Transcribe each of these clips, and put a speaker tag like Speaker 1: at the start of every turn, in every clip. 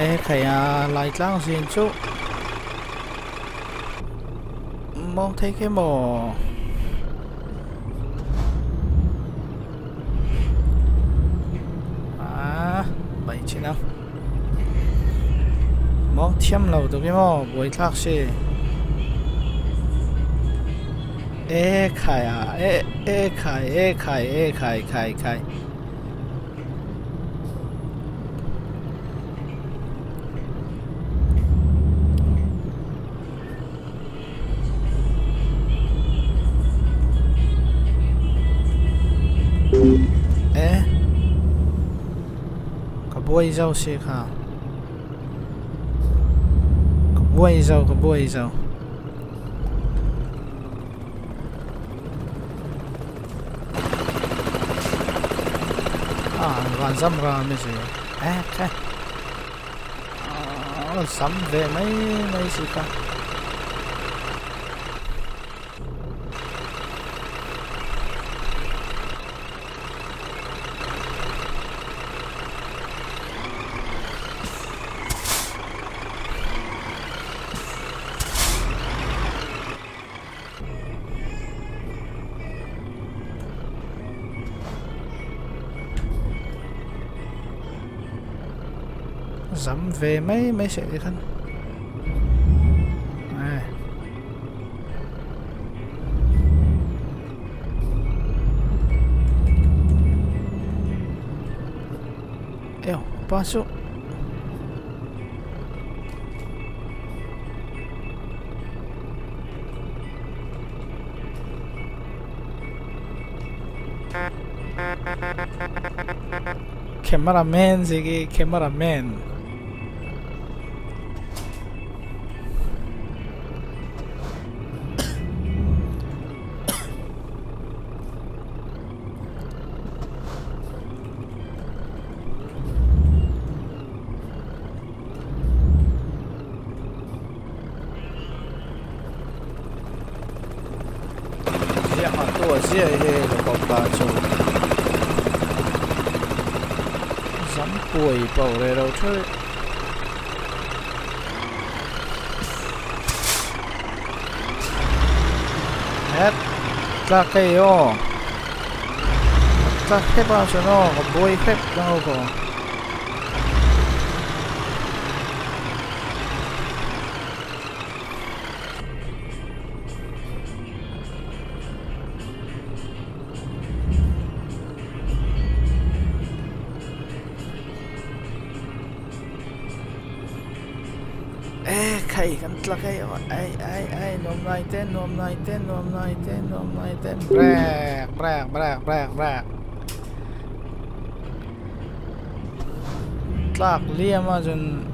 Speaker 1: ê khải à lại lao xin chú mong thấy cái mồ à bảy chín năm. Mong thêm lâu tụi cái mồ buổi khác xì. Ê khai à ê ê khai ê khai ê khai khai khai bôi dâu xe khá bôi dâu có bôi dâu à còn dâm ra mới gì à cái sắm về mấy mấy gì cả dám về mấy mấy sẽ thân à. eo pasok cameraman sige cameraman. Dạ họ tua là Dám bùi bầu rê đâu chơi Hết. Ra cây ô. Ra khép bao nhiêu nó Có hết đâu đâu Hei, kantlak hei, hei, hei, hei, nôm nai tên, nôm nai tên, nôm nai tên, nôm nai tên. Brak, brak, brak, brak, brak. Tlak lia ma jun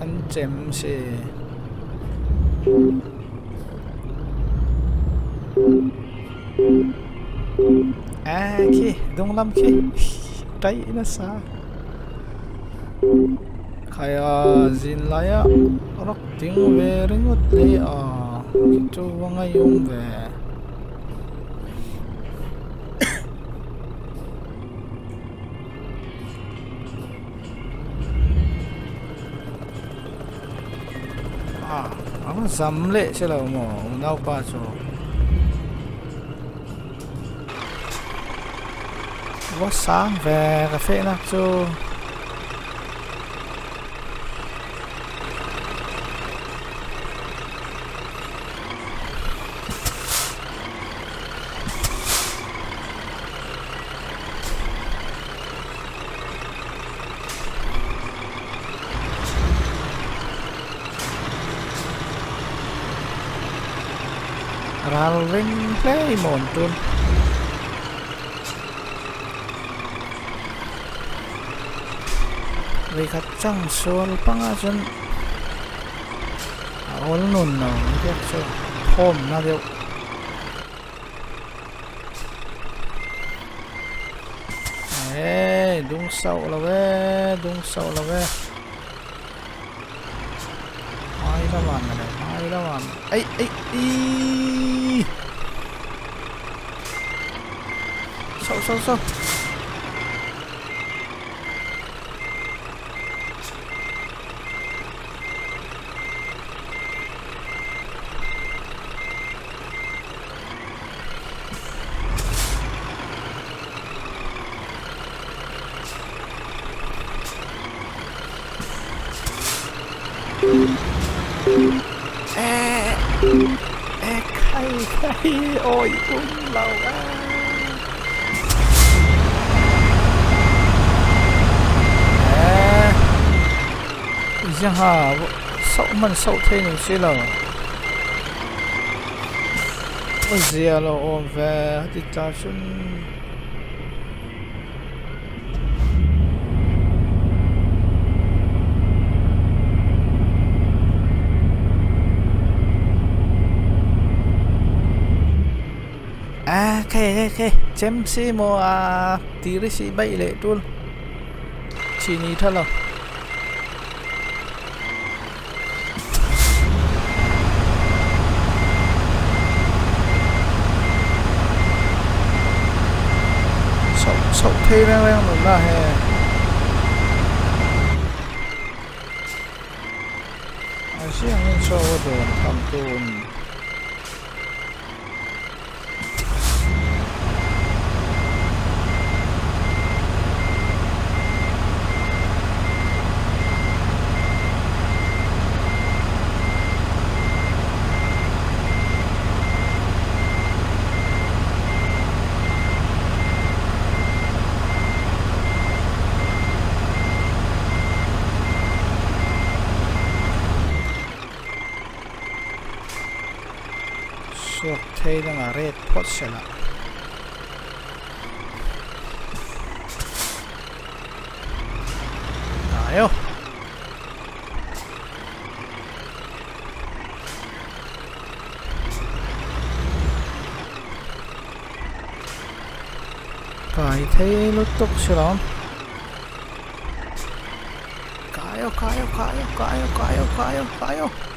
Speaker 1: an chem si. À, khi, đông lắm khi. Tay nó sao? Kaya zin laya. Rak ting về ringot li a. Kito ngayong về. à nó dám lệ chứ là mỏ đau qua chỗ có sáng về cà phê nào chưa ral ring play mon tun vì khát chẳng sol panga chun ol nun no cái so hom na deu ê đúng sâu là ve đúng sâu là ve ai đó mà này, ai đó mà ấy ấy ý sâu sâu sâu ê ê khay khay ôi ôi, lâu á ê giang hà sậu mần sậu thế này xí lờ ôi dìa lờ ôm về thì ta xuân à khe khe khe, chém xí mô à tí rì xí bay lệ tuôn。Chỉ ní thật lòng sậu sậu thê rang rang là hè à xí anh cho đồ thầm tuôn avere una red poziola 나요. 바이테일로 똑처럼. 가요 가요 가요 가요 가요 가요 가요.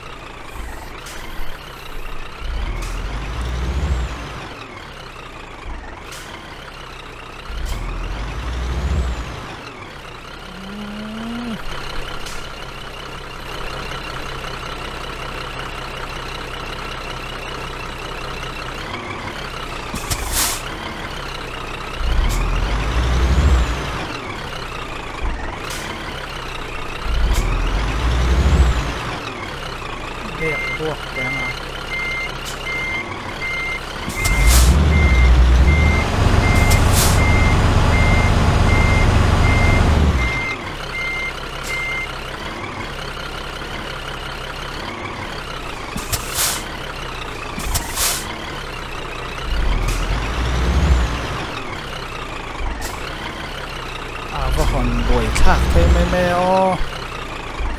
Speaker 1: 哎呦！cài thế lúc tục xíu lắm cài ơi cài ơi cài ơi cài ơi cài ơi cài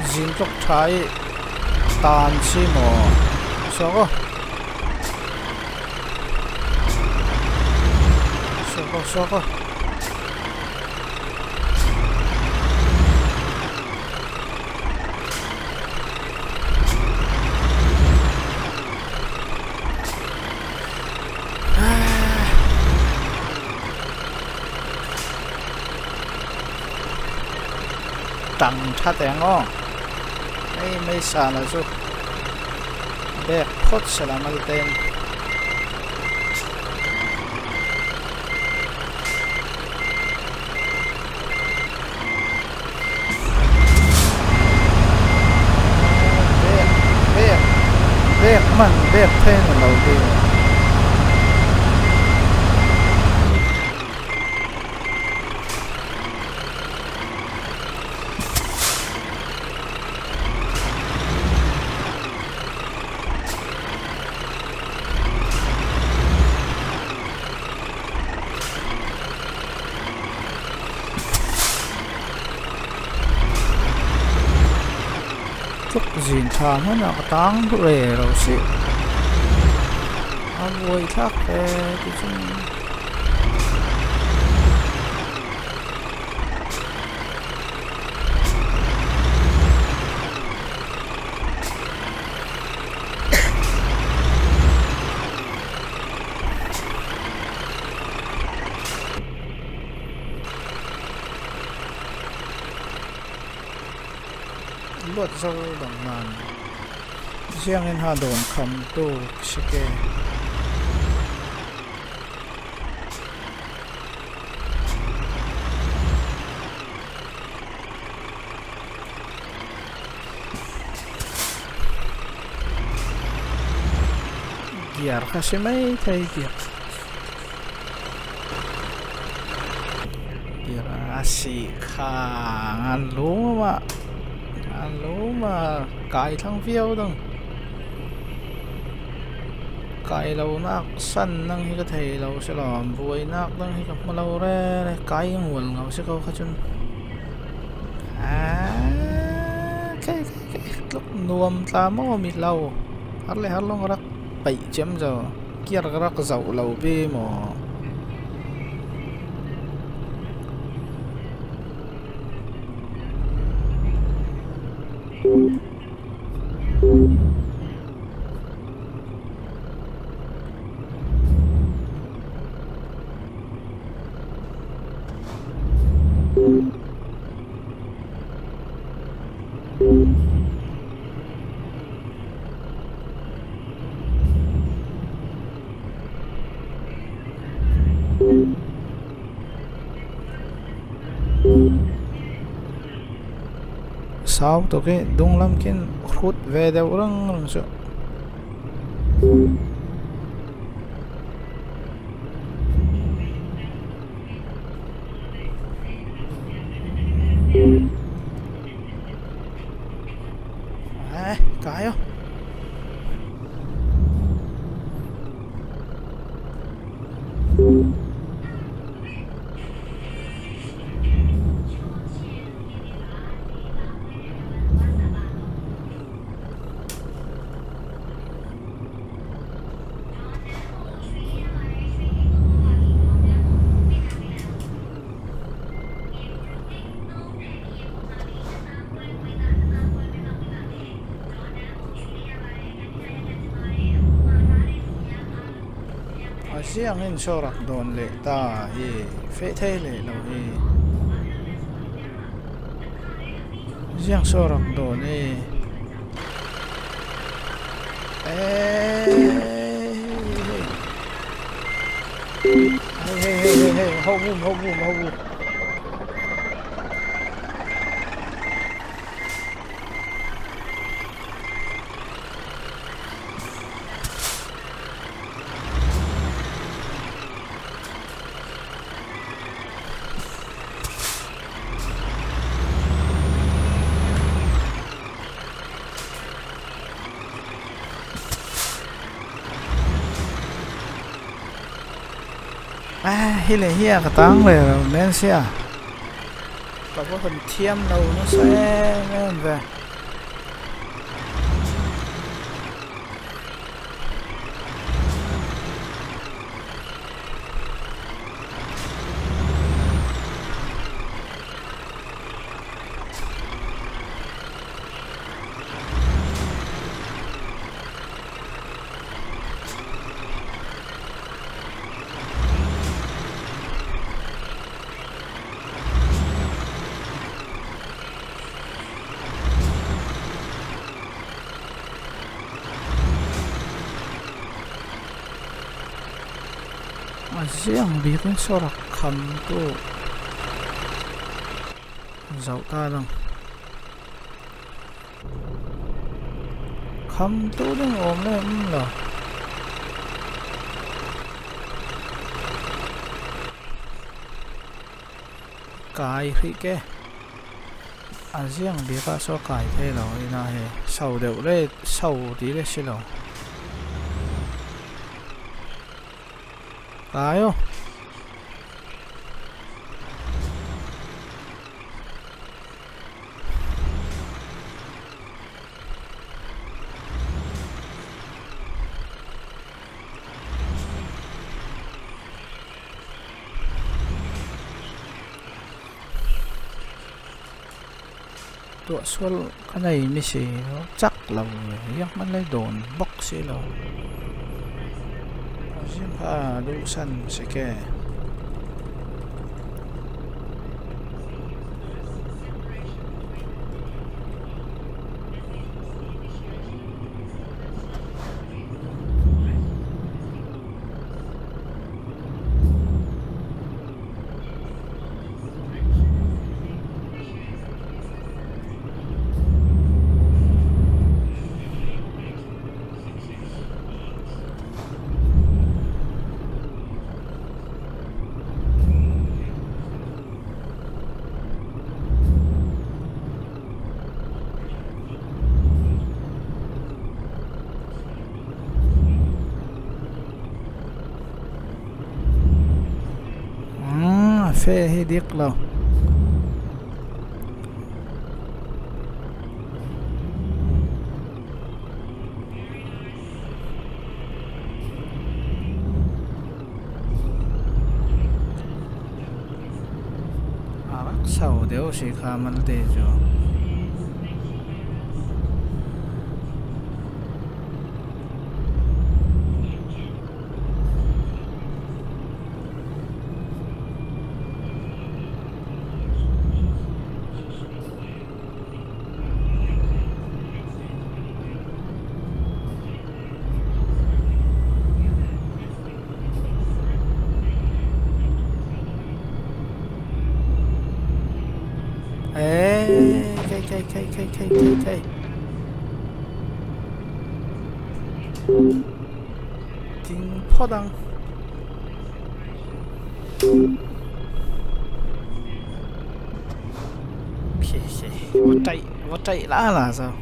Speaker 1: ơi cài ơi thái, tàn chi mò. Sao có sao có sao có tăng thắt em ngon ấy mấy xa là giúp đẹp phút sẽ là mấy tên đẹp đẹp đẹp mình đẹp thêm là đầu tiên zin tha hmana ka tang re ro si a voi thak te ti chung luat zo dang nan siang in ha don kham tu sike giar kasi may thay giar giar asi khangan luma lố mà cài thằng phiêu đâu cài lâu nát săn năng hi cái thầy lâu sẽ làm vui nát năng hi gặp mà lâu ra cài nguồn ngầu sẽ câu khá chân à cái cái lúc nuông ta mò mịt lâu hát lại hát long rắc bảy chấm giờ. Kia rắc dầu lâu bê mà sau toke dunglam ken khut ve da urang so siang in sorak don le ta hi fe the le lo hi siang sorak don ni eh hey hey hey hey hey ho bum ho bum ho bum à hi lệ hi à, cái tang lệ men xe, à. có có phần thiêm đầu nó sẽ men về. Riêng vì cũng số đặc khẩm tu dạo ta rằng khẩm tu đang ôm lên là cái khi cái. À riêng vì cả số cái thế nào na he sầu đều đấy sầu tí đấy xí nào Đấy không? tụi xuân, cái này mới xì nó chắc là nhắc mắt lấy đồn, bóc xí lòng 지금 봐 놀고 사는 새끼 فاهد يقلع. عرق سوداء وشيخ عمل ديجو. cây cây cây cây cây cây tiếng 포당我chạy我chạy đã là sao?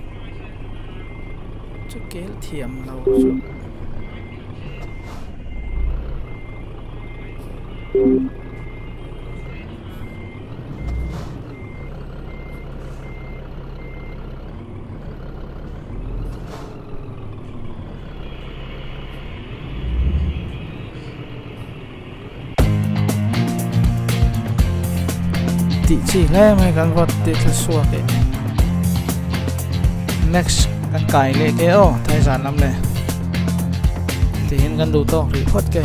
Speaker 1: Chút kế thiểm lâu chút ติจีเล่ไม่กันวัดติทุสวกเอง next กันไก่เลยเกอไทยสารลำเลยตีเห็นกันดูต้องรีพอดเก